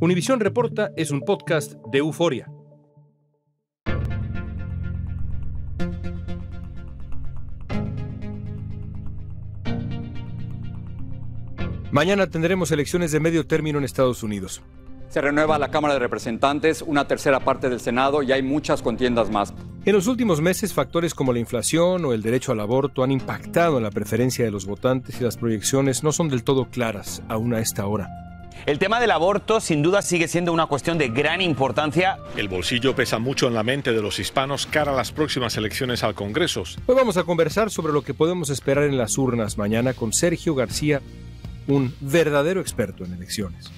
Univisión Reporta es un podcast de euforia. Mañana tendremos elecciones de medio término en Estados Unidos. Se renueva la Cámara de Representantes, una tercera parte del Senado y hay muchas contiendas más. En los últimos meses, factores como la inflación o el derecho al aborto han impactado en la preferencia de los votantes y las proyecciones no son del todo claras aún a esta hora. El tema del aborto sin duda sigue siendo una cuestión de gran importancia. El bolsillo pesa mucho en la mente de los hispanos cara a las próximas elecciones al Congreso. Hoy vamos a conversar sobre lo que podemos esperar en las urnas mañana con Sergio García, un verdadero experto en elecciones.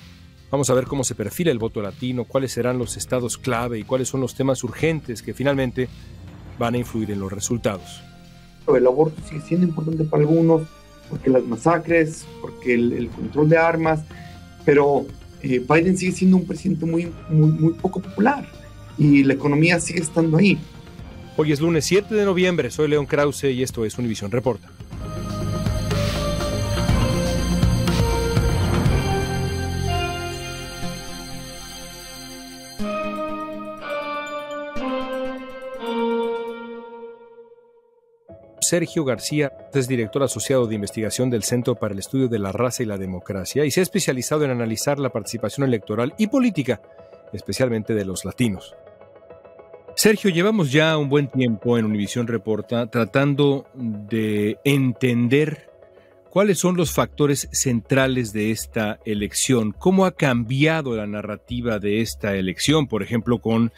Vamos a ver cómo se perfila el voto latino, cuáles serán los estados clave y cuáles son los temas urgentes que finalmente van a influir en los resultados. El aborto sigue siendo importante para algunos, porque las masacres, porque el, control de armas, pero eh, Biden sigue siendo un presidente muy, muy, muy poco popular y la economía sigue estando ahí. Hoy es lunes 7 de noviembre, soy León Krause y esto es Univision Reporta. Sergio García es director asociado de investigación del Centro para el Estudio de la Raza y la Democracia y se ha especializado en analizar la participación electoral y política, especialmente de los latinos. Sergio, llevamos ya un buen tiempo en Univisión Reporta tratando de entender ¿Cuáles son los factores centrales de esta elección? ¿Cómo ha cambiado la narrativa de esta elección, por ejemplo, con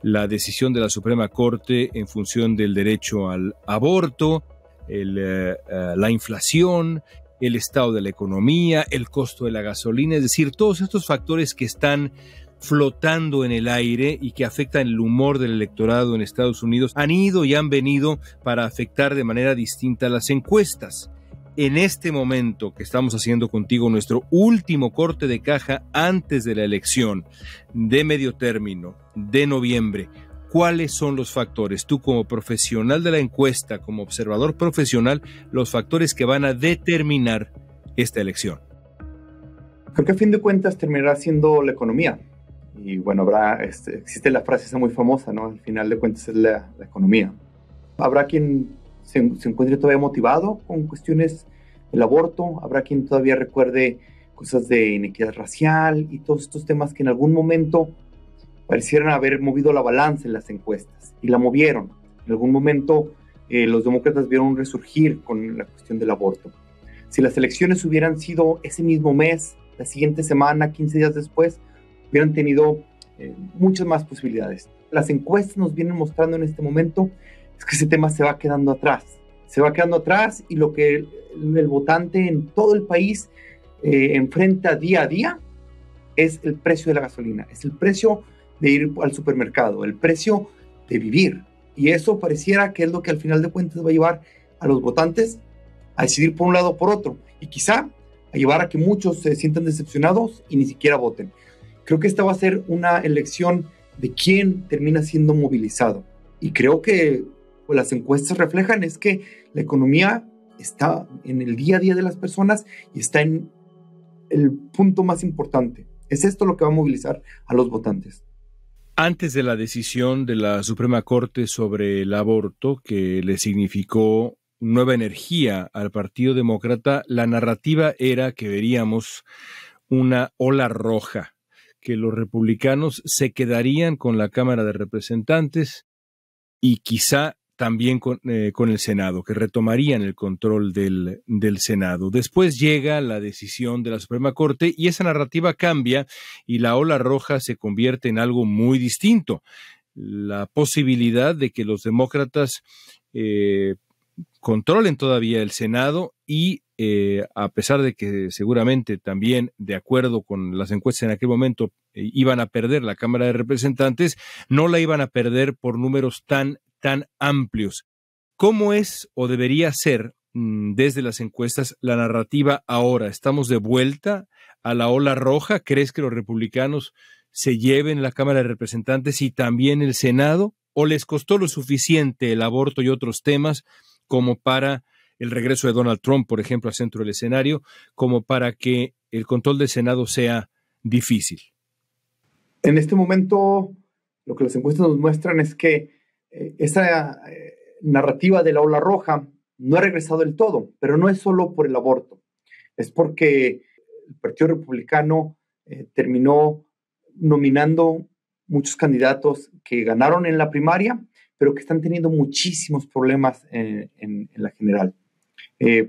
la decisión de la Suprema Corte en función del derecho al aborto, eh, eh, la inflación, el estado de la economía, el costo de la gasolina, es decir, todos estos factores que están flotando en el aire y que afectan el humor del electorado en Estados Unidos han ido y han venido para afectar de manera distinta las encuestas en este momento que estamos haciendo contigo nuestro último corte de caja antes de la elección de medio término de noviembre, ¿cuáles son los factores? Tú como profesional de la encuesta, como observador profesional, los factores que van a determinar esta elección. Creo que a fin de cuentas terminará siendo la economía. Y bueno, habrá, este, existe la frase esa muy famosa, ¿no? Al final de cuentas es la, la economía. Habrá quien se, encuentre todavía motivado con cuestiones del aborto, habrá quien todavía recuerde cosas de inequidad racial y todos estos temas que en algún momento parecieran haber movido la balanza en las encuestas y la movieron. En algún momento eh, los demócratas vieron resurgir con la cuestión del aborto. Si las elecciones hubieran sido ese mismo mes, la siguiente semana, 15 días después, hubieran tenido eh, muchas más posibilidades. Las encuestas nos vienen mostrando en este momento es que ese tema se va quedando atrás. Se va quedando atrás y lo que el, votante en todo el país eh, enfrenta día a día es el precio de la gasolina, es el precio de ir al supermercado, el precio de vivir. Y eso pareciera que es lo que al final de cuentas va a llevar a los votantes a decidir por un lado o por otro. Y quizá a llevar a que muchos se sientan decepcionados y ni siquiera voten. Creo que esta va a ser una elección de quién termina siendo movilizado. Y creo que pues las encuestas reflejan es que la economía está en el día a día de las personas y está en el punto más importante. Es esto lo que va a movilizar a los votantes. Antes de la decisión de la Suprema Corte sobre el aborto, que le significó nueva energía al Partido Demócrata, la narrativa era que veríamos una ola roja, que los republicanos se quedarían con la Cámara de Representantes y quizá también eh, con, el Senado, que retomarían el control del, del, Senado. Después llega la decisión de la Suprema Corte y esa narrativa cambia y la ola roja se convierte en algo muy distinto. La posibilidad de que los demócratas eh, controlen todavía el Senado y eh, a pesar de que seguramente también, de acuerdo con las encuestas en aquel momento, iban a perder la Cámara de Representantes, no la iban a perder por números tan tan amplios. ¿Cómo es o debería ser mm, desde las encuestas la narrativa ahora? ¿Estamos de vuelta a la ola roja? ¿Crees que los republicanos se lleven la Cámara de Representantes y también el Senado? ¿O les costó lo suficiente el aborto y otros temas como para el regreso de Donald Trump, por ejemplo, al centro del escenario, como para que el control del Senado sea difícil? En este momento, lo que las encuestas nos muestran es que esa eh, narrativa de la ola roja no ha regresado del todo, pero no es solo por el aborto, es porque el Partido Republicano eh, terminó nominando muchos candidatos que ganaron en la primaria, pero que están teniendo muchísimos problemas en, la general,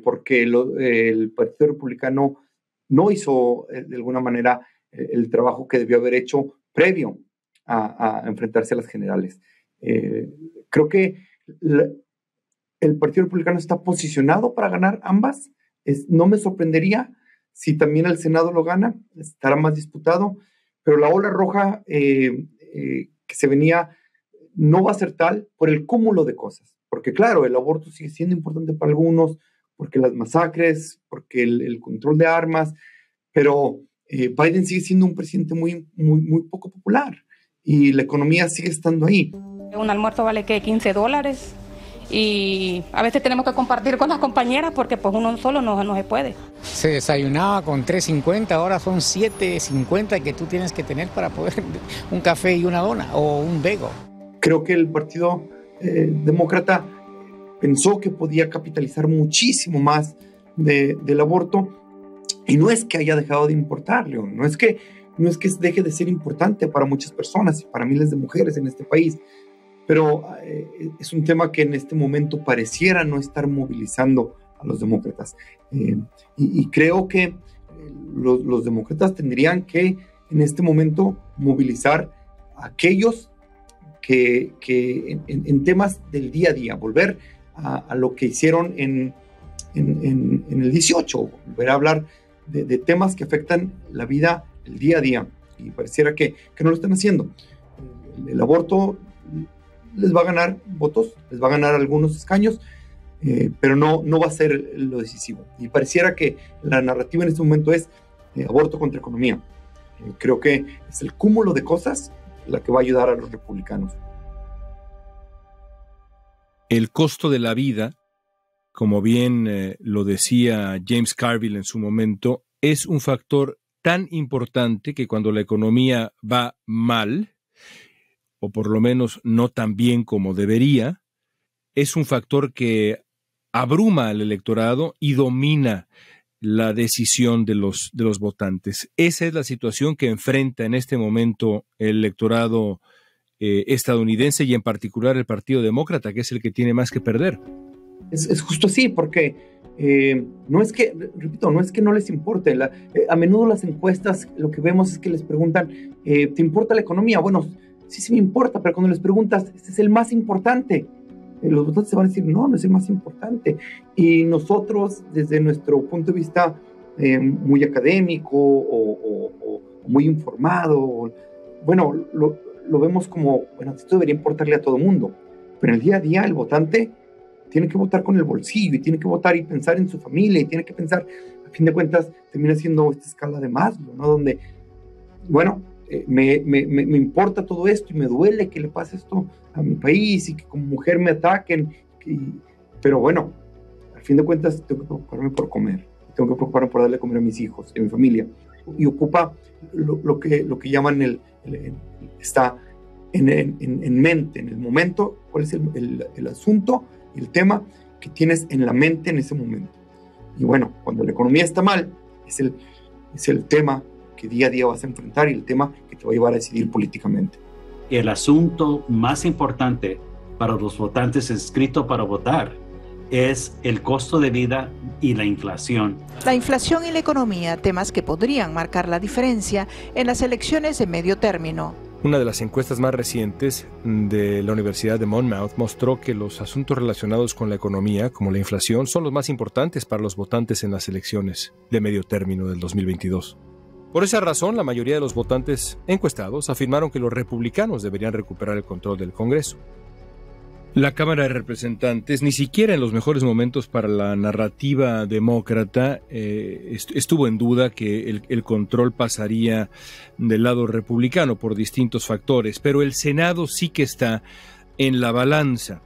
porque el Partido Republicano no hizo de alguna manera el trabajo que debió haber hecho previo a, enfrentarse a las generales. Eh, creo que el Partido Republicano está posicionado para ganar ambas. No me sorprendería si también el Senado lo gana, estará más disputado, pero la ola roja eh, eh, que se venía no va a ser tal por el cúmulo de cosas, porque claro, el aborto sigue siendo importante para algunos, porque las masacres, porque el, control de armas, pero Biden sigue siendo un presidente muy, muy, muy poco popular y la economía sigue estando ahí. Un almuerzo vale que 15 dólares y a veces tenemos que compartir con las compañeras porque pues uno solo no, no se puede. Se desayunaba con 3.50, ahora son 7.50 que tú tienes que tener para poder un café y una dona o un vego. Creo que el Partido eh, Demócrata pensó que podía capitalizar muchísimo más del aborto y no es que haya dejado de importarle, no es que no es que deje de ser importante para muchas personas y para miles de mujeres en este país, pero eh, es un tema que en este momento pareciera no estar movilizando a los demócratas. Eh, y, creo que eh, los, demócratas tendrían que en este momento movilizar a aquellos que, en, temas del día a día, volver a, lo que hicieron en, en, el 18, volver a hablar de, de temas que afectan la vida el día a día y pareciera que, que no lo están haciendo. El, aborto les va a ganar votos, les va a ganar algunos escaños, eh, pero no, no va a ser lo decisivo. Y pareciera que la narrativa en este momento es eh, aborto contra economía. Eh, creo que es el cúmulo de cosas la que va a ayudar a los republicanos. El costo de la vida, como bien lo decía James Carville en su momento, es un factor tan importante que cuando la economía va mal, o por lo menos no tan bien como debería, es un factor que abruma al electorado y domina la decisión de los, de los votantes. Esa es la situación que enfrenta en este momento el electorado eh, estadounidense y en particular el Partido Demócrata, que es el que tiene más que perder. Es, es justo así, porque eh, no es que, repito, no es que no les importe. Eh, a menudo las encuestas lo que vemos es que les preguntan, ¿te importa la economía? Bueno, sí, sí me importa, pero cuando les preguntas, este es el más importante. los votantes se van a decir, no, no es el más importante. Y nosotros, desde nuestro punto de vista muy académico o, muy informado, bueno, lo, lo vemos como, bueno, esto debería importarle a todo el mundo. Pero en el día a día, el votante tiene que votar con el bolsillo y tiene que votar y pensar en su familia y tiene que pensar, a fin de cuentas, termina siendo esta escala de Maslow, ¿no? Donde, bueno, eh, me, me, me, importa todo esto y me duele que le pase esto a mi país y que como mujer me ataquen, pero bueno, a fin de cuentas tengo que preocuparme por comer, tengo que preocuparme por darle comer a mis hijos, a mi familia, y ocupa lo, que, lo que llaman el, está en, en, en, mente, en el momento, cuál es el, el, el asunto el tema que tienes en la mente en ese momento. Y bueno, cuando la economía está mal, es el, es el tema que día a día vas a enfrentar y el tema que te va a llevar a decidir políticamente. El asunto más importante para los votantes inscritos para votar es el costo de vida y la inflación. La inflación y la economía, temas que podrían marcar la diferencia en las elecciones de medio término. Una de las encuestas más recientes de la Universidad de Monmouth mostró que los asuntos relacionados con la economía, como la inflación, son los más importantes para los votantes en las elecciones de medio término del 2022. Por esa razón, la mayoría de los votantes encuestados afirmaron que los republicanos deberían recuperar el control del Congreso. La Cámara de Representantes, ni siquiera en los mejores momentos para la narrativa demócrata, eh, estuvo en duda que el, control pasaría del lado republicano por distintos factores, pero el Senado sí que está en la balanza.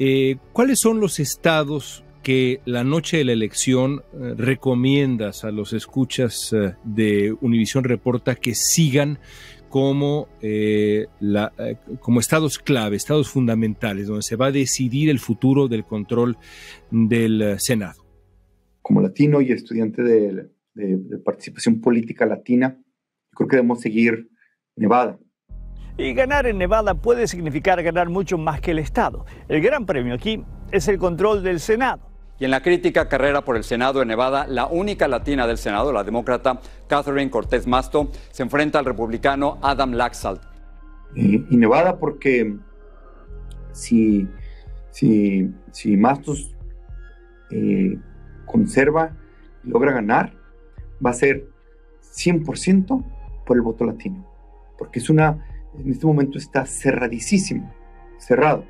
Eh, ¿Cuáles son los estados que la noche de la elección eh, recomiendas a los escuchas de Univisión Reporta que sigan como, eh, la, eh, como estados clave, estados fundamentales, donde se va a decidir el futuro del control del eh, Senado. Como latino y estudiante de, de participación política latina, creo que debemos seguir Nevada. Y ganar en Nevada puede significar ganar mucho más que el Estado. El gran premio aquí es el control del Senado. Y en la crítica carrera por el Senado de Nevada, la única latina del Senado, la demócrata Catherine Cortés Masto, se enfrenta al republicano Adam Laxalt. Y, Nevada porque si, si, si Mastos eh, conserva logra ganar, va a ser 100% por el voto latino. Porque es una, en este momento está cerradísimo, cerrado.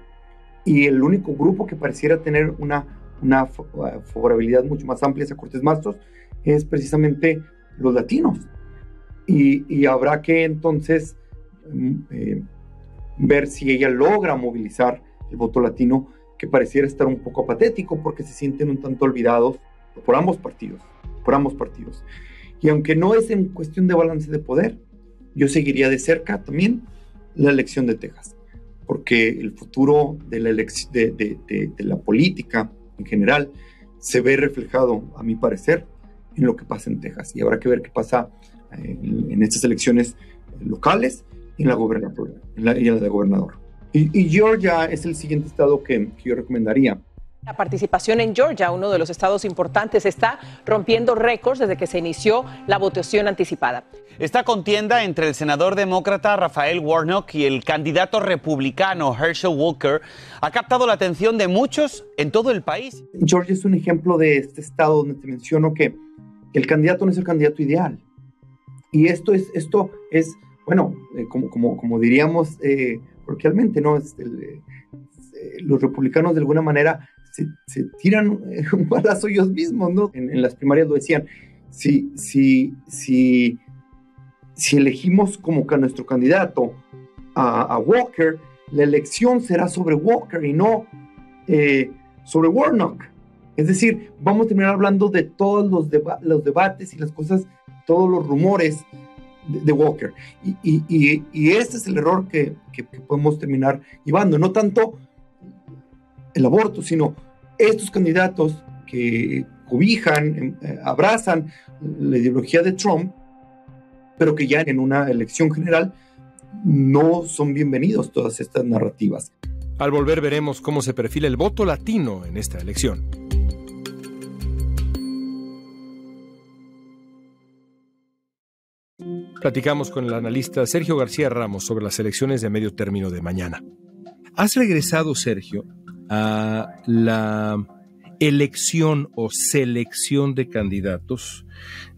Y el único grupo que pareciera tener una una eh, favorabilidad mucho más amplia hacia Cortés Mastos es precisamente los latinos. Y, habrá que entonces mm, eh, ver si ella logra movilizar el voto latino, que pareciera estar un poco apatético porque se sienten un tanto olvidados por ambos partidos, por ambos partidos. Y aunque no es en cuestión de balance de poder, yo seguiría de cerca también la elección de Texas, porque el futuro de la política en general se ve reflejado, a mi parecer, en lo que pasa en Texas. Y habrá que ver qué pasa eh, en, estas elecciones locales y en la gobernatura, en la, de gobernador. Y, Georgia es el siguiente estado que yo recomendaría. La participación en Georgia, uno de los estados importantes, está rompiendo récords desde que se inició la votación anticipada. Esta contienda entre el senador demócrata Rafael Warnock y el candidato republicano Herschel Walker ha captado la atención de muchos en todo el país. Georgia es un ejemplo de este estado donde te menciono que el candidato no es el candidato ideal. Y esto es, esto es bueno, eh, como, como, como, diríamos eh, ¿no? Es eh, los republicanos de alguna manera se, tiran un balazo ellos mismos, ¿no? En, las primarias lo decían, si, si, si, si elegimos como que nuestro candidato a, Walker, la elección será sobre Walker y no eh, sobre Warnock. Es decir, vamos a terminar hablando de todos los, los debates y las cosas, todos los rumores de, Walker. Y, y, y, este es el error que, que podemos terminar llevando. No tanto el aborto, sino estos candidatos que cobijan, em, eh, abrazan la ideología de Trump, pero que ya en una elección general no son bienvenidos todas estas narrativas. Al volver veremos cómo se perfila el voto latino en esta elección. Platicamos con el analista Sergio García Ramos sobre las elecciones de medio término de mañana. ¿Has regresado, Sergio, a la elección o selección de candidatos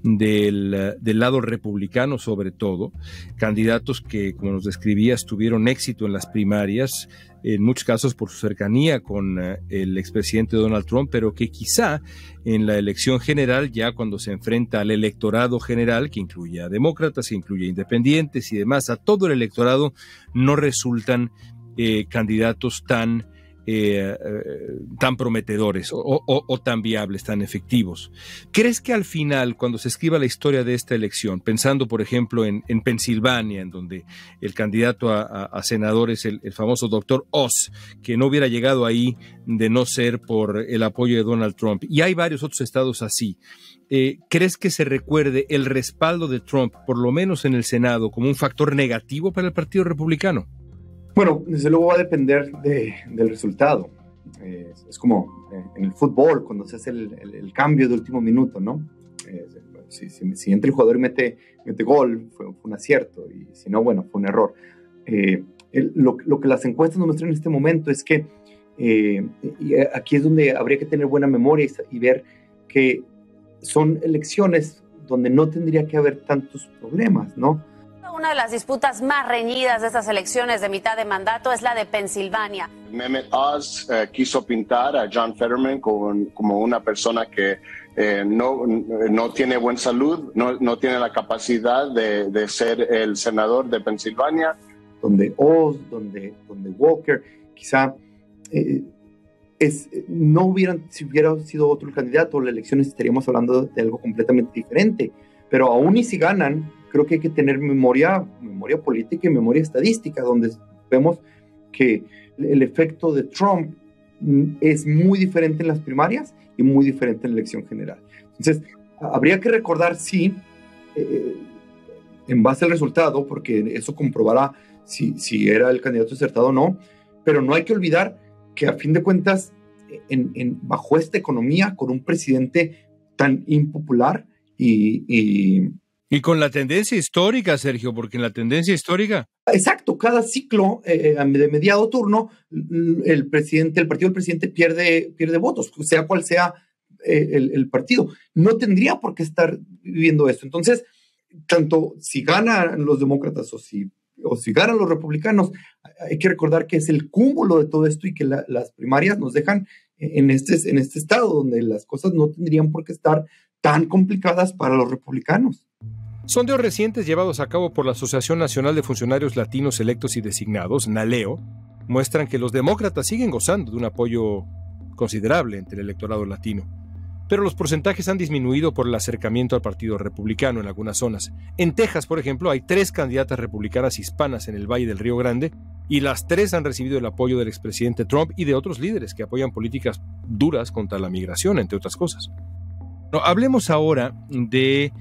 del, lado republicano sobre todo, candidatos que, como nos describías, tuvieron éxito en las primarias, en muchos casos por su cercanía con eh, el expresidente Donald Trump, pero que quizá en la elección general, ya cuando se enfrenta al electorado general, que incluye a demócratas, incluye a independientes y demás, a todo el electorado, no resultan eh, candidatos tan eh, tan prometedores o, tan viables, tan efectivos. ¿Crees que al final, cuando se escriba la historia de esta elección, pensando por ejemplo en, Pensilvania, en donde el candidato a, senador es el, famoso doctor Oz, que no hubiera llegado ahí de no ser por el apoyo de Donald Trump, y hay varios otros estados así, eh, ¿crees que se recuerde el respaldo de Trump, por lo menos en el Senado, como un factor negativo para el Partido Republicano? Bueno, desde luego va a depender del resultado. Eh, es como eh, en el fútbol, cuando se hace el, cambio de último minuto, ¿no? Eh, si, entra el jugador y mete, mete gol, fue, un acierto, y si no, bueno, fue un error. lo, lo, que las encuestas nos muestran en este momento es que, y aquí es donde habría que tener buena memoria y, y ver que son elecciones donde no tendría que haber tantos problemas, ¿no? Una de las disputas más reñidas de estas elecciones de mitad de mandato es la de Pensilvania. Mehmet Oz eh, quiso pintar a John Fetterman como, una persona que eh, no, no, tiene buena salud, no, no tiene la capacidad de, de, ser el senador de Pensilvania. Donde Oz, donde, donde Walker, quizá eh, es, no hubieran, si hubiera sido otro candidato, las elecciones estaríamos hablando de algo completamente diferente. Pero aún y si ganan, creo que hay que tener memoria, memoria política y memoria estadística, donde vemos que el efecto de Trump mm, es muy diferente en las primarias y muy diferente en la elección general. Entonces, habría que recordar, sí, eh, en base al resultado, porque eso comprobará si, si era el candidato acertado o no, pero no hay que olvidar que a fin de cuentas, en, bajo esta economía, con un presidente tan impopular y... con la tendencia histórica, Sergio, porque en la tendencia histórica... Exacto, cada ciclo eh, de mediado turno, el presidente, el partido del presidente pierde, pierde votos, sea cual sea eh, el, partido. No tendría por qué estar viviendo esto. Entonces, tanto si ganan los demócratas o si, o si ganan los republicanos, hay que recordar que es el cúmulo de todo esto y que las primarias nos dejan en este, en este estado donde las cosas no tendrían por qué estar tan complicadas para los republicanos. Sondeos recientes llevados a cabo por la Asociación Nacional de Funcionarios Latinos Electos y Designados, NALEO, muestran que los demócratas siguen gozando de un apoyo considerable entre el electorado latino pero los porcentajes han disminuido por el acercamiento al Partido Republicano en algunas zonas. En Texas, por ejemplo, hay tres candidatas republicanas hispanas en el Valle del Río Grande y las tres han recibido el apoyo del expresidente Trump y de otros líderes que apoyan políticas duras contra la migración, entre otras cosas. No, hablemos ahora de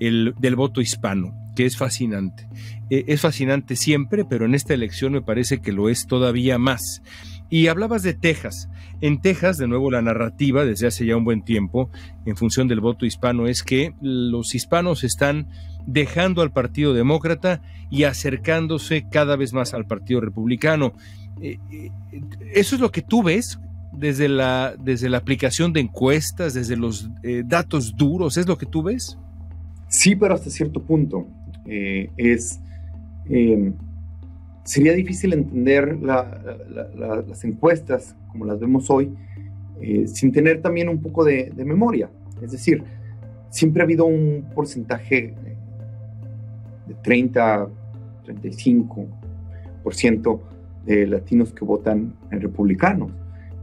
el, del voto hispano, que es fascinante. Eh, es fascinante siempre, pero en esta elección me parece que lo es todavía más. Y hablabas de Texas. En Texas, de nuevo, la narrativa desde hace ya un buen tiempo, en función del voto hispano, es que los hispanos están dejando al Partido Demócrata y acercándose cada vez más al Partido Republicano. Eh, eh, ¿Eso es lo que tú ves desde la, desde la aplicación de encuestas, desde los eh, datos duros? ¿Es lo que tú ves? Sí, pero hasta cierto punto. es sería difícil entender las encuestas como las vemos hoy eh, sin tener también un poco de, memoria. Es decir, siempre ha habido un porcentaje de 30, 35% de latinos que votan en republicanos.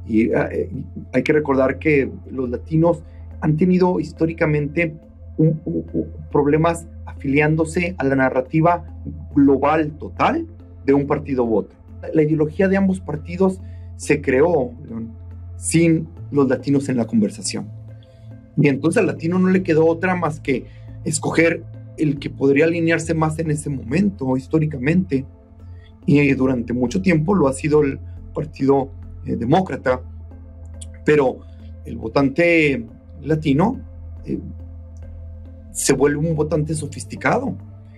Y eh, hay que recordar que los latinos han tenido históricamente problemas afiliándose a la narrativa global total de un partido u otro. La ideología de ambos partidos se creó sin los latinos en la conversación. Y entonces al latino no le quedó otra más que escoger el que podría alinearse más en ese momento históricamente. Y durante mucho tiempo lo ha sido el Partido eh, Demócrata. Pero el votante latino eh, se vuelve un votante sofisticado,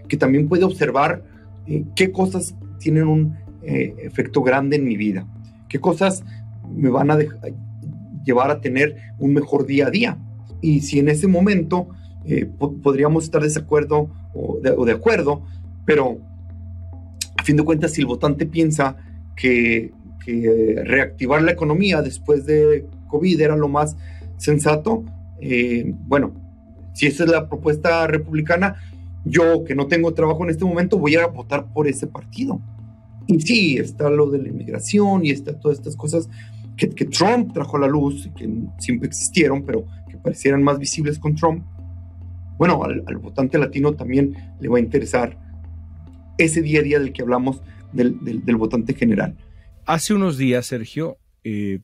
que también puede observar eh, qué cosas tienen un efecto grande en mi vida? ¿Qué cosas me van a llevar a tener un mejor día a día? Y si en ese momento podríamos estar de desacuerdo o de, acuerdo, pero a fin de cuentas, si el votante piensa que, reactivar la economía después de COVID era lo más sensato, eh, bueno, si esa es la propuesta republicana, yo que no tengo trabajo en este momento voy a votar por ese partido. Y sí, está lo de la inmigración y está todas estas cosas que, Trump trajo a la luz, que siempre existieron, pero que parecieran más visibles con Trump. Bueno, al, votante latino también le va a interesar ese día a día del que hablamos del, votante general. Hace unos días, Sergio, eh,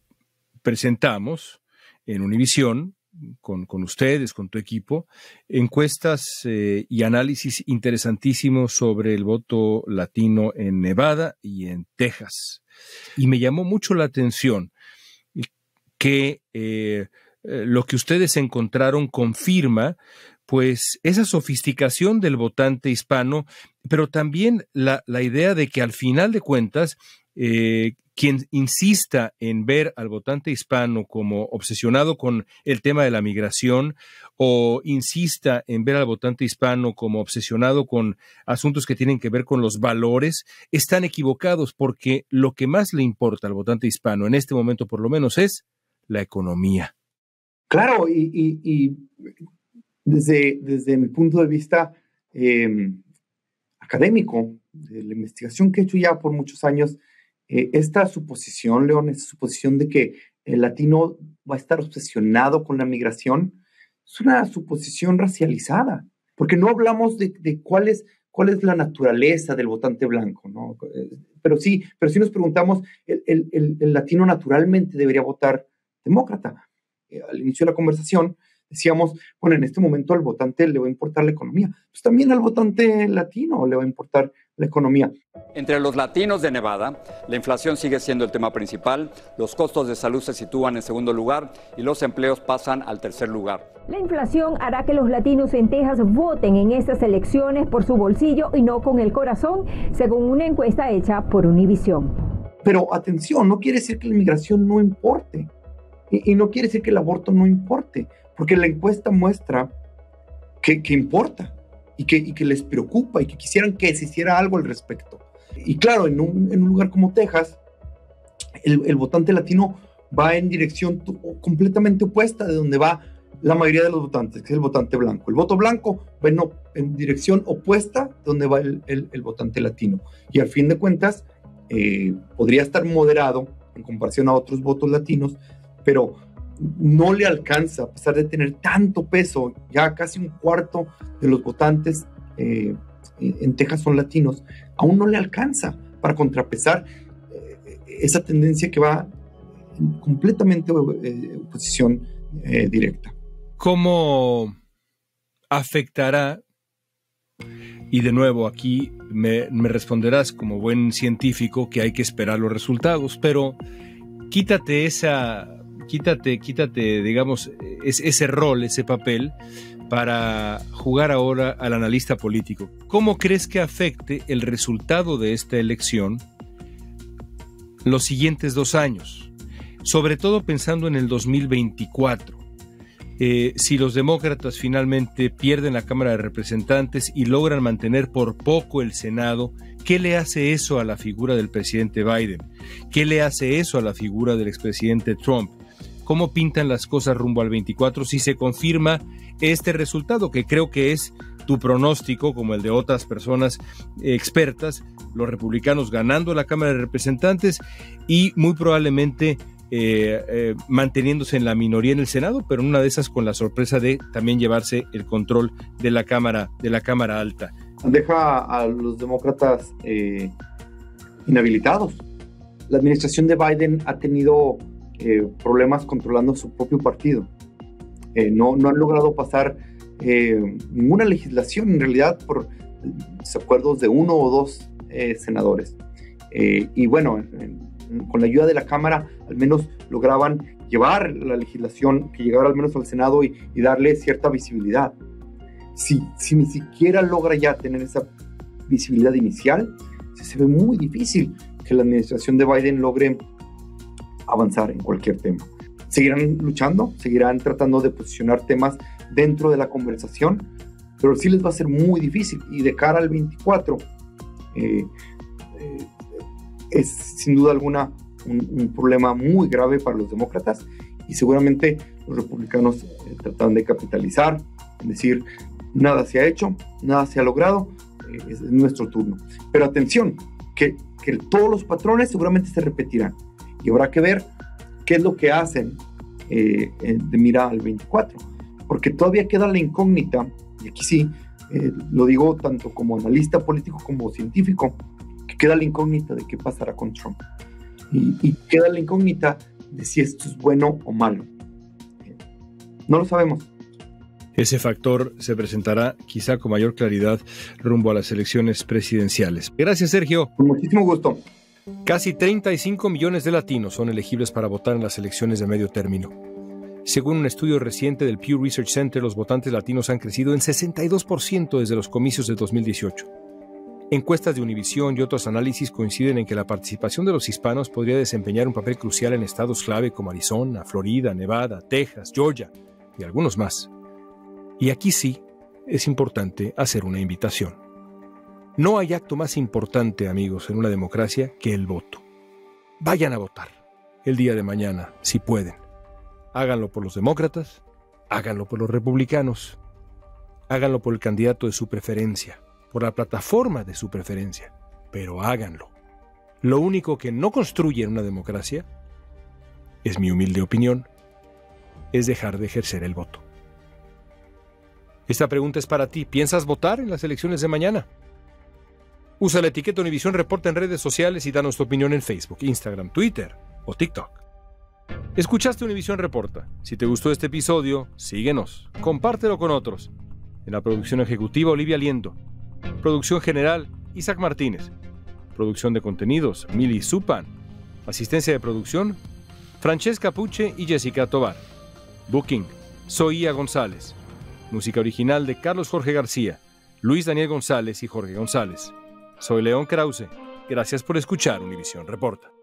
presentamos en Univisión con, ustedes, con tu equipo, encuestas eh, y análisis interesantísimos sobre el voto latino en Nevada y en Texas. Y me llamó mucho la atención que eh, lo que ustedes encontraron confirma pues esa sofisticación del votante hispano, pero también la, la idea de que al final de cuentas quien insista en ver al votante hispano como obsesionado con el tema de la migración o insista en ver al votante hispano como obsesionado con asuntos que tienen que ver con los valores, están equivocados porque lo que más le importa al votante hispano en este momento por lo menos es la economía. Claro, y, desde, desde mi punto de vista em, académico, de la investigación que he hecho ya por muchos años, eh, esta suposición, León, esta suposición de que el latino va a estar obsesionado con la migración, es una suposición racializada, porque no hablamos de, cuáles, cuál es la naturaleza del votante blanco, ¿no? Pero sí, pero sí nos preguntamos, el, el latino naturalmente debería votar demócrata. Eh, al inicio de la conversación, decíamos, bueno, en este momento al votante le va a importar la economía. Pues también al votante latino le va a importar la economía. Entre los latinos de Nevada, la inflación sigue siendo el tema principal, los costos de salud se sitúan en segundo lugar y los empleos pasan al tercer lugar. La inflación hará que los latinos en Texas voten en estas elecciones por su bolsillo y no con el corazón, según una encuesta hecha por Univision. Pero atención, no quiere decir que la inmigración no importe. Y, no quiere decir que el aborto no importe, porque la encuesta muestra que, importa y que, que, les preocupa y que quisieran que se hiciera algo al respecto. Y claro, en un, lugar como Texas, el, votante latino va en dirección completamente opuesta de donde va la mayoría de los votantes, que es el votante blanco. El voto blanco va en, dirección opuesta de donde va el, votante latino. Y al fin de cuentas, eh, podría estar moderado en comparación a otros votos latinos, pero no le alcanza, a pesar de tener tanto peso, ya casi un cuarto de los votantes eh, en Texas son latinos, aún no le alcanza para contrapesar eh, esa tendencia que va completamente en eh, oposición directa. ¿Cómo afectará? Y de nuevo, aquí me, me responderás como buen científico que hay que esperar los resultados, pero quítate esa quítate, quítate, digamos, ese rol, ese papel para jugar ahora al analista político. ¿Cómo crees que afecte el resultado de esta elección los siguientes dos años? Sobre todo pensando en el 2024. Eh, si los demócratas finalmente pierden la Cámara de Representantes y logran mantener por poco el Senado, ¿qué le hace eso a la figura del presidente Biden? ¿Qué le hace eso a la figura del expresidente Trump? Cómo pintan las cosas rumbo al 24 si se confirma este resultado, que creo que es tu pronóstico, como el de otras personas expertas, los republicanos ganando la Cámara de Representantes y muy probablemente eh, eh, manteniéndose en la minoría en el Senado, pero en una de esas con la sorpresa de también llevarse el control de la Cámara, de la Cámara Alta. Deja a los demócratas eh, inhabilitados. La administración de Biden ha tenido eh, problemas controlando su propio partido. Eh, no, no han logrado pasar eh, ninguna legislación en realidad por acuerdos de uno o dos senadores. y bueno, con la ayuda de la Cámara al menos lograban llevar la legislación que llegara al menos al Senado y, darle cierta visibilidad. Si, si ni siquiera logra ya tener esa visibilidad inicial, se ve muy difícil que la administración de Biden logre avanzar en cualquier tema. Seguirán luchando, seguirán tratando de posicionar temas dentro de la conversación, pero sí les va a ser muy difícil. Y de cara al 24, eh, eh, es sin duda alguna un, problema muy grave para los demócratas y seguramente los republicanos eh, tratan de capitalizar, es decir, nada se ha hecho, nada se ha logrado, es nuestro turno. Pero atención, que, que todos los patrones seguramente se repetirán y habrá que ver qué es lo que hacen eh, de mira al 24, porque todavía queda la incógnita, y aquí sí, eh, lo digo tanto como analista político como científico, que queda la incógnita de qué pasará con Trump. Y, y queda la incógnita de si esto es bueno o malo. No lo sabemos. Ese factor se presentará quizá con mayor claridad rumbo a las elecciones presidenciales. Gracias, Sergio. Con muchísimo gusto. Casi 35 millones de latinos son elegibles para votar en las elecciones de medio término. Según un estudio reciente del Pew Research Center, los votantes latinos han crecido en 62% desde los comicios de 2018. Encuestas de Univision y otros análisis coinciden en que la participación de los hispanos podría desempeñar un papel crucial en estados clave como Arizona, Florida, Nevada, Texas, Georgia y algunos más. Y aquí sí es importante hacer una invitación. No hay acto más importante, amigos, en una democracia que el voto. Vayan a votar el día de mañana, si pueden. Háganlo por los demócratas, háganlo por los republicanos, háganlo por el candidato de su preferencia, por la plataforma de su preferencia, pero háganlo. Lo único que no construye una democracia, es mi humilde opinión, es dejar de ejercer el voto. Esta pregunta es para ti. ¿Piensas votar en las elecciones de mañana? Usa la etiqueta Univisión Reporta en redes sociales y danos tu opinión en Facebook, Instagram, Twitter o TikTok. Escuchaste Univisión Reporta. Si te gustó este episodio, síguenos, compártelo con otros. En la producción ejecutiva, Olivia Liendo. Producción general, Isaac Martínez. Producción de contenidos, Mili Supan. Asistencia de producción, Francesca Puche y Jessica Tobar. Booking, Soía González. Música original de Carlos Jorge García, Luis Daniel González y Jorge González. Soy León Krause. Gracias por escuchar Univisión Reporta.